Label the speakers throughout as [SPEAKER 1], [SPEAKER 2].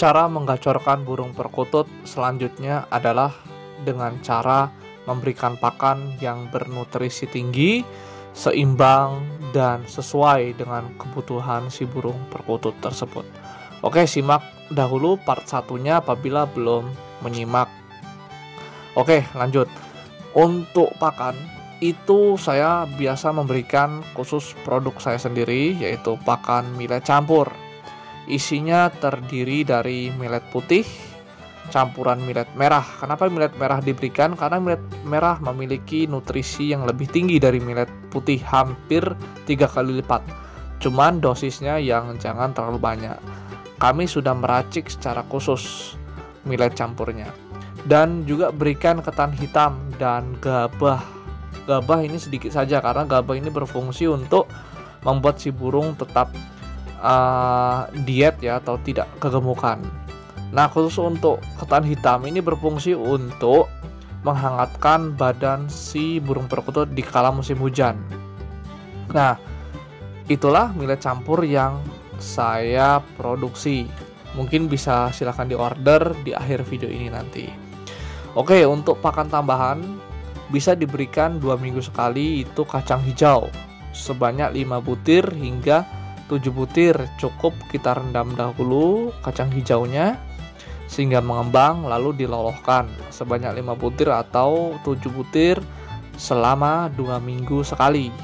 [SPEAKER 1] Cara menggacorkan burung perkutut selanjutnya adalah dengan cara memberikan pakan yang bernutrisi tinggi, seimbang, dan sesuai dengan kebutuhan si burung perkutut tersebut. Oke, simak dahulu part satunya apabila belum menyimak. Oke, lanjut. Untuk pakan, itu saya biasa memberikan khusus produk saya sendiri, yaitu pakan millet campur Isinya terdiri dari millet putih, campuran millet merah. Kenapa millet merah diberikan? Karena millet merah memiliki nutrisi yang lebih tinggi dari millet putih hampir tiga kali lipat. Cuman dosisnya yang jangan terlalu banyak. Kami sudah meracik secara khusus millet campurnya. Dan juga berikan ketan hitam dan gabah. Gabah ini sedikit saja karena gabah ini berfungsi untuk membuat si burung tetap uh, diet ya atau tidak kegemukan. Nah, khusus untuk ketan hitam ini berfungsi untuk menghangatkan badan si burung perkutut di kala musim hujan. Nah, itulah millet campur yang saya produksi. Mungkin bisa silahkan di order di akhir video ini nanti. Oke, untuk pakan tambahan bisa diberikan dua minggu sekali itu kacang hijau sebanyak 5 butir hingga 7 butir cukup kita rendam dahulu kacang hijaunya sehingga mengembang lalu dilolohkan sebanyak 5 butir atau 7 butir selama 2 minggu sekali.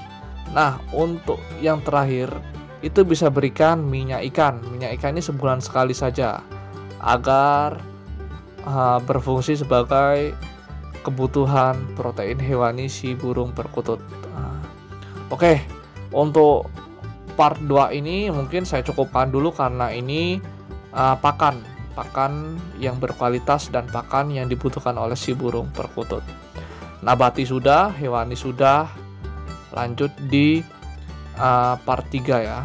[SPEAKER 1] Nah, untuk yang terakhir itu bisa berikan minyak ikan. Minyak ikan ini sebulan sekali saja agar uh, berfungsi sebagai kebutuhan protein hewani si burung perkutut. Uh, Oke, okay, untuk part 2 ini mungkin saya cukupkan dulu karena ini uh, pakan pakan yang berkualitas dan pakan yang dibutuhkan oleh si burung perkutut. Nabati sudah, hewani sudah. Lanjut di uh, part 3 ya.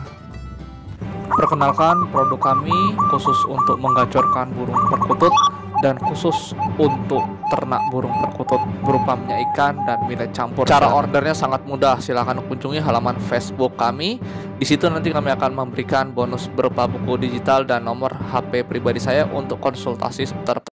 [SPEAKER 1] Perkenalkan produk kami khusus untuk menggacorkan burung perkutut dan khusus untuk ternak burung perkutut berupa minyak ikan dan millet campur. Cara ordernya sangat mudah, silahkan kunjungi halaman Facebook kami. Di situ nanti kami akan memberikan bonus berupa buku digital dan nomor HP pribadi saya untuk konsultasi seputar